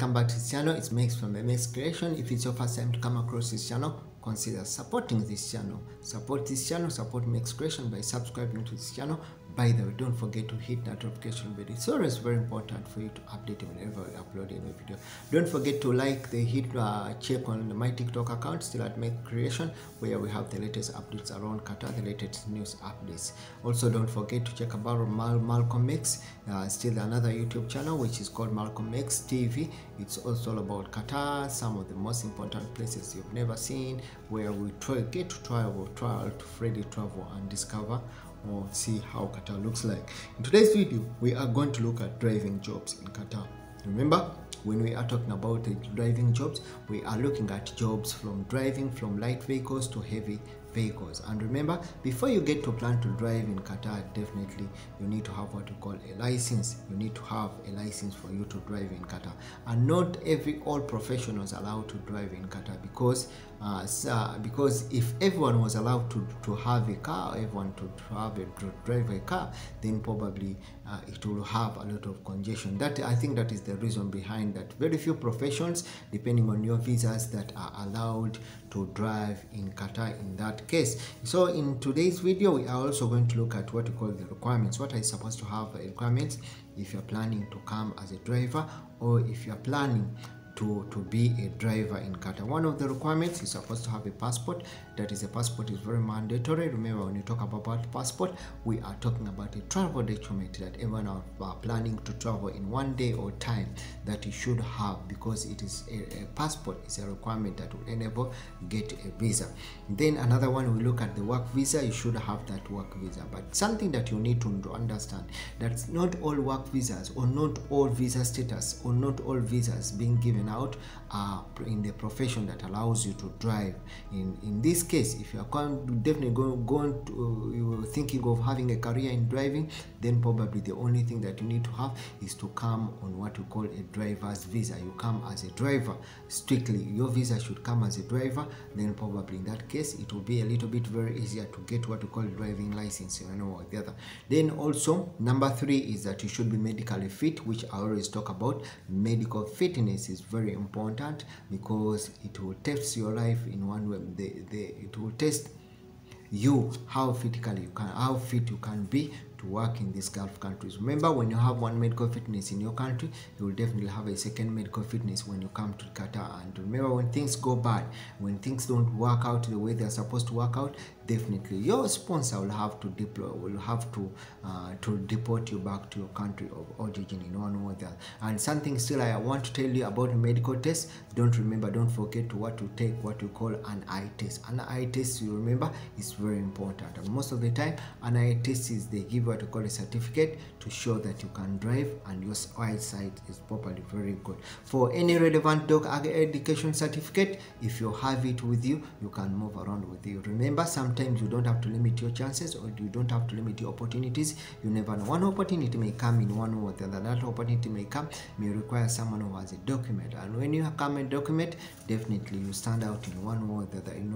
welcome back to this channel. It's Max from MX Creation. If it's your first time to come across this channel consider supporting this channel. Support this channel support Max Creation by subscribing to this channel by the way don't forget to hit that notification bell. It's always very important for you to update whenever we upload a new video. Don't forget to like the hit uh, check on my tiktok account still at mex creation where we have the latest updates around qatar the latest news updates. Also don't forget to check about Mal malcolm x uh, still another youtube channel which is called malcolm x tv it's also about qatar some of the most important places you've never seen where we try get to travel travel to freely travel and discover or see how Qatar looks like. In today's video, we are going to look at driving jobs in Qatar. Remember, when we are talking about the driving jobs, we are looking at jobs from driving from light vehicles to heavy vehicles. And remember, before you get to plan to drive in Qatar, definitely you need to have what you call a license. You need to have a license for you to drive in Qatar. And not every all professionals allowed to drive in Qatar because uh, so, because if everyone was allowed to, to have a car, everyone to, have a to drive a car, then probably uh, it will have a lot of congestion. That I think that is the reason behind that. Very few professions, depending on your visas, that are allowed to drive in Qatar in that case. So in today's video, we are also going to look at what we call the requirements. What are you supposed to have requirements if you're planning to come as a driver or if you're planning to, to be a driver in Qatar. One of the requirements is supposed to have a passport. That is, a passport is very mandatory. Remember, when you talk about passport, we are talking about a travel document that everyone are planning to travel in one day or time that you should have because it is a, a passport is a requirement that will enable get a visa. Then another one, we look at the work visa. You should have that work visa. But something that you need to, to understand that's not all work visas or not all visa status or not all visas being given out uh, in the profession that allows you to drive. In in this case, if you are going, definitely going, going to, you are thinking of having a career in driving, then probably the only thing that you need to have is to come on what you call a driver's visa. You come as a driver strictly. Your visa should come as a driver. Then probably in that case, it will be a little bit very easier to get what you call driving license. You know what the other. Then also number three is that you should be medically fit, which I always talk about. Medical fitness is very important because it will test your life in one way the, the, it will test you how physically you can how fit you can be to work in these Gulf countries. Remember, when you have one medical fitness in your country, you will definitely have a second medical fitness when you come to Qatar. And remember, when things go bad, when things don't work out the way they're supposed to work out, definitely your sponsor will have to deploy, will have to uh, to deport you back to your country of origin in one way or the other. And something still I want to tell you about medical test. Don't remember, don't forget to what to take what you call an eye test. An eye test, you remember, is very important. And most of the time, an eye test is they give what you call a certificate to show that you can drive and your eyesight is properly very good. For any relevant dog education certificate, if you have it with you, you can move around with you. Remember, sometimes you don't have to limit your chances or you don't have to limit your opportunities. You never know. One opportunity may come in one way or the other. That opportunity may come, may require someone who has a document. And when you come a document, definitely you stand out in one way or the other. In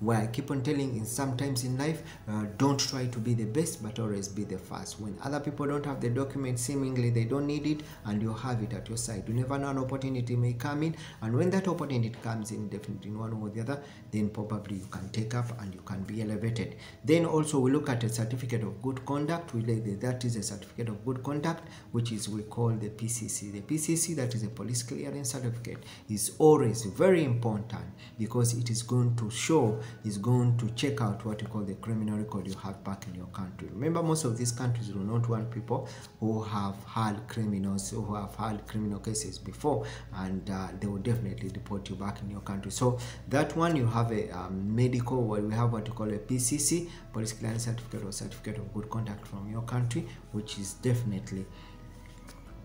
where I keep on telling in sometimes in life, uh, don't try to be the best, but always be the first. When other people don't have the document, seemingly they don't need it, and you have it at your side. You never know an opportunity may come in, and when that opportunity comes in, definitely in one or the other, then probably you can take up and you can be elevated. Then also we look at a certificate of good conduct. That is a certificate of good conduct, which is we call the PCC. The PCC, that is a police clearance certificate, is always very important because it is going to show, is going to check out what you call the criminal record you have back in your country. Remember, most of these countries do not want people who have had criminals, who have had criminal cases before, and uh, they will definitely deport you back in your country. So that one, you have a um, medical, well, we have what you call a PCC, police clearance certificate or certificate of good conduct from your country, which is definitely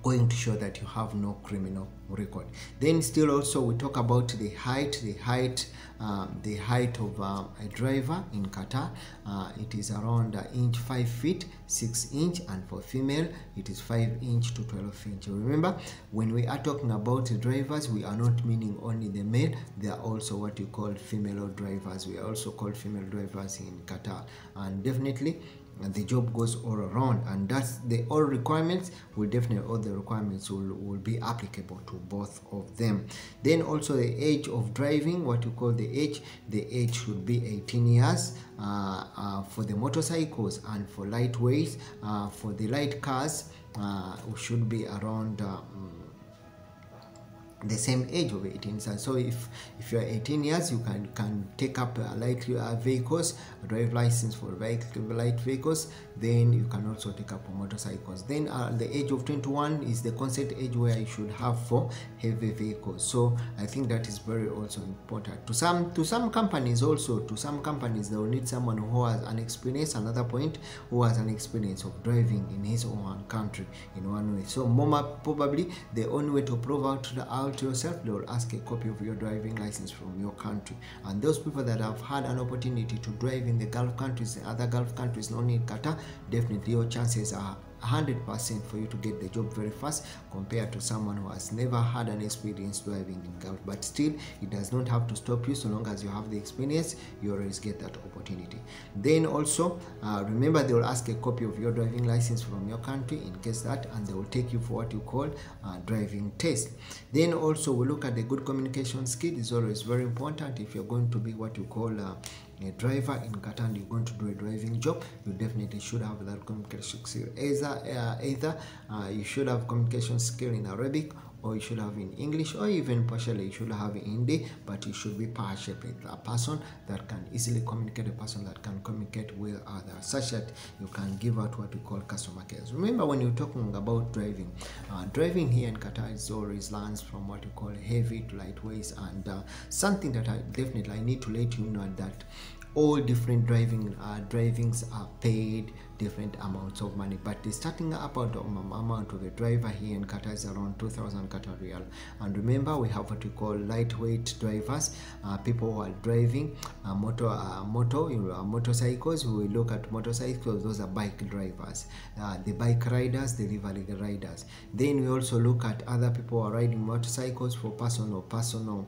going to show that you have no criminal record. Then still also we talk about the height the height um, the height of um, a driver in qatar. Uh, it is around inch 5 feet 6 inch and for female it is 5 inch to 12 inch. Remember when we are talking about drivers we are not meaning only the male they are also what you call female drivers. We are also called female drivers in qatar. And definitely the job goes all around and that's the all requirements will definitely all the requirements will, will be applicable to both of them. Then also the age of driving what you call the age the age should be 18 years uh, uh, for the motorcycles and for lightweights uh, for the light cars uh, should be around um, the same age of 18 so, if if you're 18 years you can can take up uh, light uh, vehicles drive license for vehicle, light vehicles. Then you can also take up motorcycles. Then uh, the age of 21 is the consent age where you should have for heavy vehicles. So i think that is very also important. To some to some companies also to some companies they will need someone who has an experience another point who has an experience of driving in his own country in one way. So more probably the only way to prove out the out to yourself they will ask a copy of your driving license from your country. And those people that have had an opportunity to drive in the gulf countries and other gulf countries not in qatar definitely your chances are 100% for you to get the job very fast compared to someone who has never had an experience driving in Gulf. But still, it does not have to stop you so long as you have the experience, you always get that opportunity. Then also, uh, remember they will ask a copy of your driving license from your country in case that, and they will take you for what you call uh, driving test. Then also, we look at the good communication skill is always very important if you're going to be what you call uh, a driver in Qatar and you're going to do a driving job, you definitely should have that communication skill. Either, uh, either uh, you should have communication skill in Arabic or you should have in English or even partially you should have in Hindi, but you should be partially a person that can easily communicate, a person that can communicate with others, such that you can give out what we call customer care. Remember when you're talking about driving, uh, driving here in Qatar is always lands from what you call heavy to lightweights and uh, something that I definitely I need to let you know that all different driving uh, drivings are paid different amounts of money. But the starting up amount of a driver here in Qatar is around 2000 Qatar Riyal and remember we have what we call lightweight drivers uh, people who are driving uh, motor uh, motor you know, motorcycles. We look at motorcycles those are bike drivers. Uh, the bike riders the river riders. Then we also look at other people who are riding motorcycles for personal personal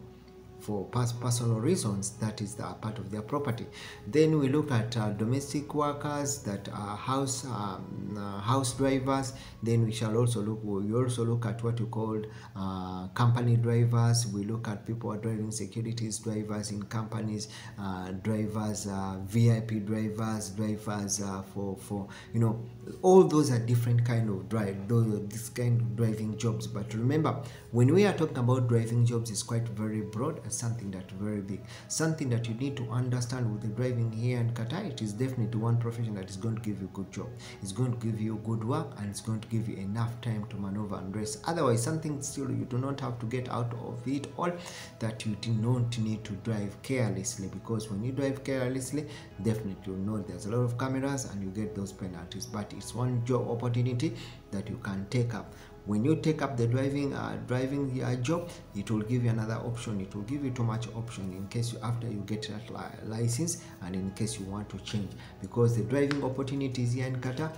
for personal reasons that is the part of their property. Then we look at uh, domestic workers that are house um, uh, house drivers. Then we shall also look we also look at what you call uh, company drivers. We look at people are driving securities drivers in companies uh, drivers uh, vip drivers drivers uh, for for you know all those are different kind of drive those this kind of driving jobs. But remember when we are talking about driving jobs it's quite very broad something that very big something that you need to understand with the driving here in qatar it is definitely one profession that is going to give you a good job. It's going to give you good work and it's going to give you enough time to maneuver and rest. Otherwise something still you do not have to get out of it all that you do not need to drive carelessly. Because when you drive carelessly definitely you know there's a lot of cameras and you get those penalties. But it's one job opportunity that you can take up when you take up the driving uh, driving uh, job it will give you another option. It will give you too much option in case you after you get that li license and in case you want to change. Because the driving opportunities here in qatar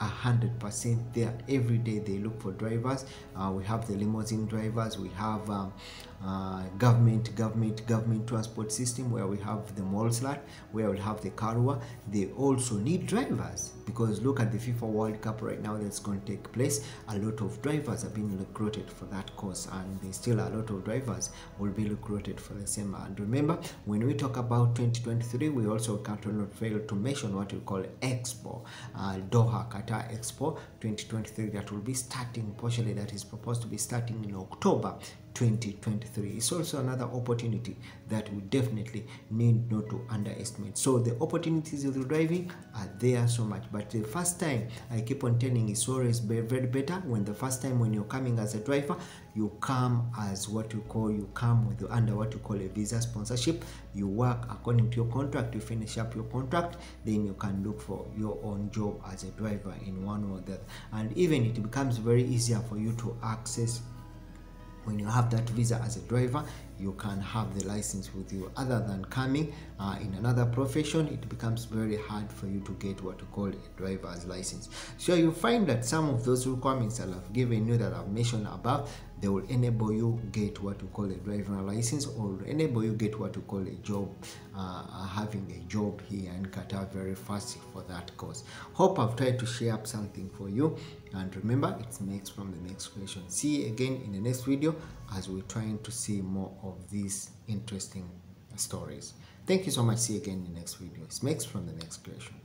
a hundred percent there. Every day they look for drivers. Uh, we have the limousine drivers we have um, uh, government government government transport system where we have the Mowasalat where we have the Karwa they also need drivers because look at the FIFA World Cup right now that's going to take place. A lot of drivers are being recruited for that course and there's still a lot of drivers will be recruited for the same. And remember when we talk about 2023 we also can't not fail to mention what we call Expo uh, Doha Qatar Expo 2023 that will be starting partially that is proposed to be starting in October 2023 it's also another opportunity that we definitely need not to underestimate. So the opportunities of driving are there so much but the first time i keep on telling it's always very, very better when the first time when you're coming as a driver you come as what you call you come with under what you call a visa sponsorship. You work according to your contract you finish up your contract then you can look for your own job as a driver in one or the other. And even it becomes very easier for you to access when you have that visa as a driver you can have the license with you other than coming uh, in another profession. It becomes very hard for you to get what you call a driver's license. So you find that some of those requirements that i've given you that i've mentioned above they will enable you get what we call a driving license or enable you get what we call a job uh, having a job here in Qatar very fast for that course. Hope I've tried to share up something for you. And remember it's Max from the Mex Creation see you again in the next video as we're trying to see more of these interesting stories. Thank you so much. See you again in the next video. It's Max from the Mex Creation